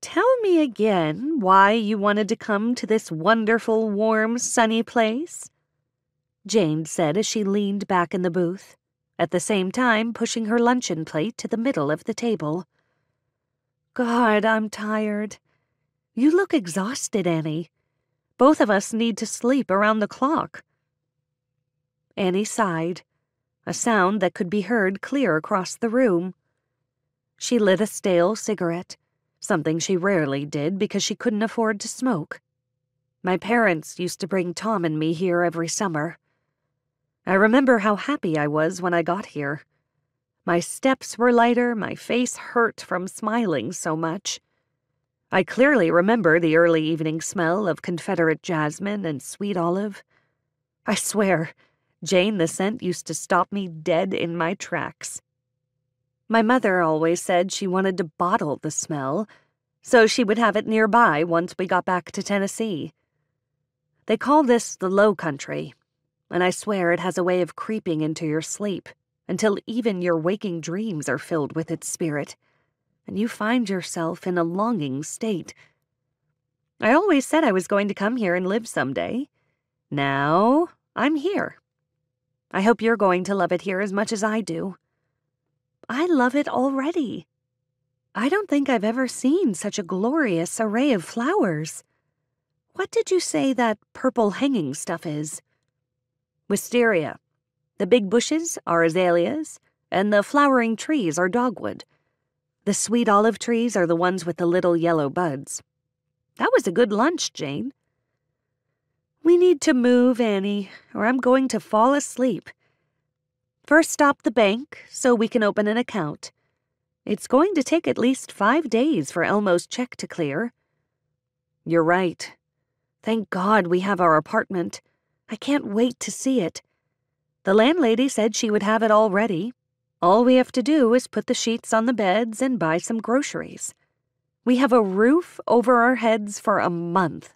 Tell me again why you wanted to come to this wonderful, warm, sunny place, Jane said as she leaned back in the booth, at the same time pushing her luncheon plate to the middle of the table. God, I'm tired. You look exhausted, Annie. Both of us need to sleep around the clock. Annie sighed, a sound that could be heard clear across the room. She lit a stale cigarette, something she rarely did because she couldn't afford to smoke. My parents used to bring Tom and me here every summer. I remember how happy I was when I got here. My steps were lighter, my face hurt from smiling so much. I clearly remember the early evening smell of Confederate jasmine and sweet olive. I swear, Jane the scent used to stop me dead in my tracks. My mother always said she wanted to bottle the smell, so she would have it nearby once we got back to Tennessee. They call this the Low Country, and I swear it has a way of creeping into your sleep until even your waking dreams are filled with its spirit and you find yourself in a longing state. I always said I was going to come here and live someday. Now, I'm here. I hope you're going to love it here as much as I do. I love it already. I don't think I've ever seen such a glorious array of flowers. What did you say that purple hanging stuff is? Wisteria. The big bushes are azaleas, and the flowering trees are dogwood. The sweet olive trees are the ones with the little yellow buds. That was a good lunch, Jane. We need to move, Annie, or I'm going to fall asleep. First, stop the bank so we can open an account. It's going to take at least five days for Elmo's check to clear. You're right. Thank God we have our apartment. I can't wait to see it. The landlady said she would have it all ready. All we have to do is put the sheets on the beds and buy some groceries. We have a roof over our heads for a month.